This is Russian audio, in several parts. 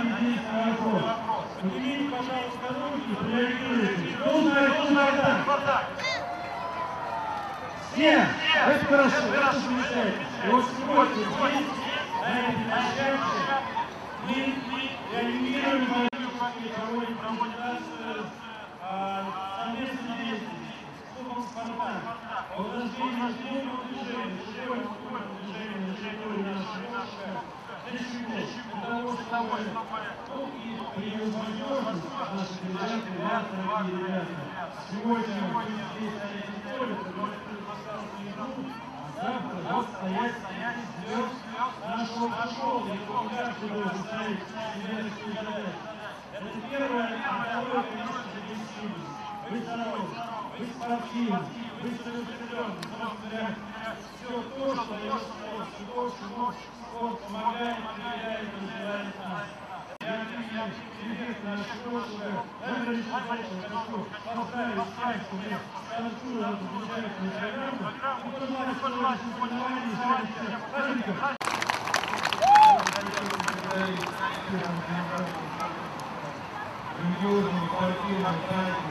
отвечаем на них на вопрос. Поднимите, пожалуйста, руки, прореагируйте. Кто знает, кто знает так? Все! Это хорошо, это замечательно. И вот сегодня здесь, на этой площадке, мы реанимируем борьбу, как мы проводим, проводим нас совместно вместе с клубом «Спартак». Вот нас здесь наш клуб движение, движение, движение, движение, движение, движение, движение, движение, движение, движение, движение, наших ребят, ребят, дорогие ребята, сегодня здесь на этой поле, завтра вот стоять звезд нашего футбола, и он каждый должен себе такую задачу. Это первое, а второе, конечно же, действительно. Вы здоровы, вы спортивны, вы целеустремленны, собственно все то, что дает спорт, то, что спорт помогает, проверяет, развивает нас. Я отвечаю, ребята, наши прошлые, я решил, хочу поздравить всех, что мы стартуем эту замечательную программу, и пожелать сегодняшнем соревновании сегодня праздников. Грандиозный спортивный праздник.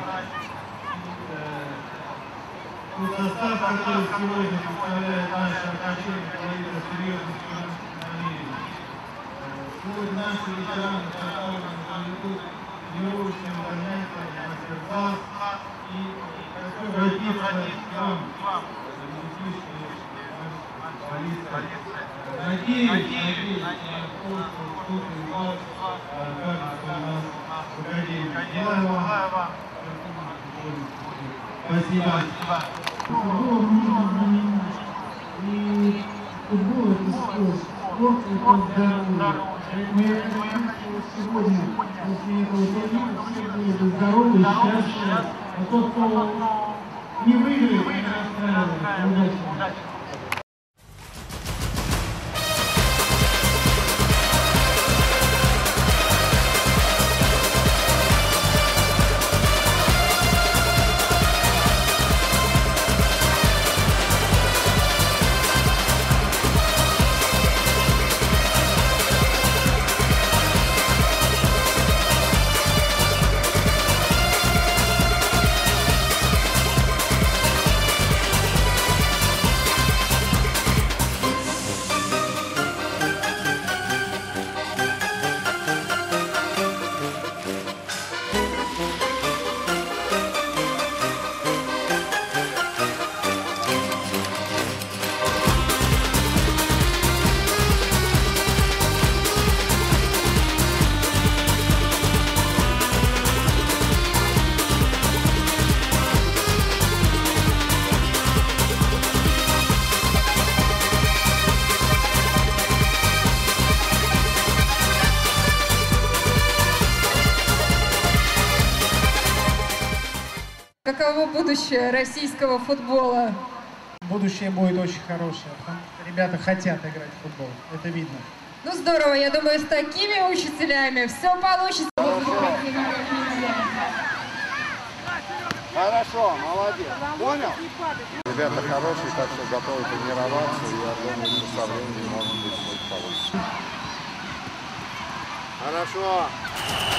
Тот состав, который сегодня представляет наши академии, говорит о серьезности намерений. Сегодня наши ветераны представлены проведут тренировочными занятиями, мастер-класс и хочу обратиться к вам. Надеюсь, надеюсь на то, что вас окажется у нас в академии. Желаю вам Спасибо. Занимать. И футбол это спорт. Спорт это здоровье. Поэтому я хочу, что сегодня после этого турнира все будут здоровы, счастливы. А тот, кто не выиграет, не расстраивается. Удачи. Каково будущее российского футбола? Будущее будет очень хорошее. Ребята хотят играть в футбол. Это видно. Ну здорово, я думаю, с такими учителями все получится. Хорошо, молодец. Понял? Ребята хорошие, так что готовы тренироваться. И я думаю, что со временем может быть будет получше. Хорошо.